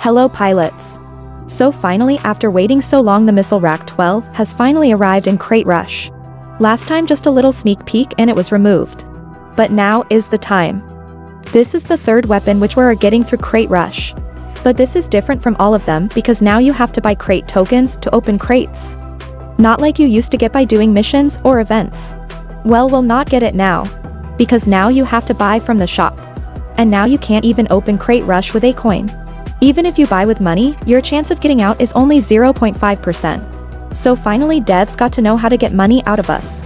Hello pilots. So finally after waiting so long the missile rack 12 has finally arrived in Crate Rush. Last time just a little sneak peek and it was removed. But now is the time. This is the third weapon which we are getting through Crate Rush. But this is different from all of them because now you have to buy crate tokens to open crates. Not like you used to get by doing missions or events. Well we'll not get it now. Because now you have to buy from the shop. And now you can't even open Crate Rush with a coin. Even if you buy with money, your chance of getting out is only 0.5%. So finally devs got to know how to get money out of us.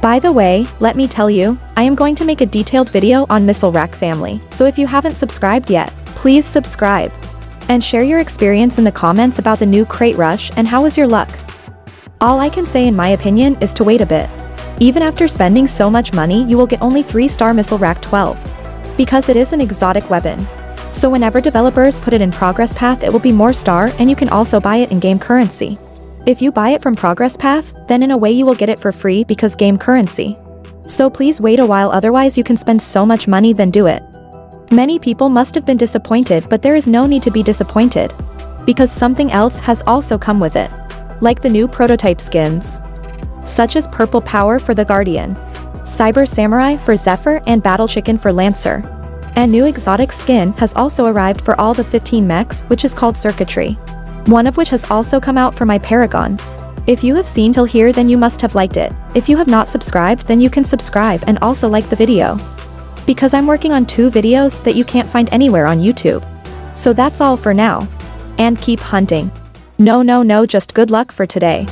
By the way, let me tell you, I am going to make a detailed video on Missile Rack family, so if you haven't subscribed yet, please subscribe. And share your experience in the comments about the new Crate Rush and how was your luck. All I can say in my opinion is to wait a bit. Even after spending so much money you will get only 3-star Missile Rack 12. Because it is an exotic weapon. So whenever developers put it in Progress Path it will be more star and you can also buy it in game currency. If you buy it from Progress Path, then in a way you will get it for free because game currency. So please wait a while otherwise you can spend so much money then do it. Many people must have been disappointed but there is no need to be disappointed. Because something else has also come with it. Like the new prototype skins such as Purple Power for the Guardian, Cyber Samurai for Zephyr and Battle Chicken for Lancer. And new exotic skin has also arrived for all the 15 mechs which is called Circuitry. One of which has also come out for my Paragon. If you have seen till here then you must have liked it, if you have not subscribed then you can subscribe and also like the video. Because I'm working on two videos that you can't find anywhere on YouTube. So that's all for now. And keep hunting. No no no just good luck for today.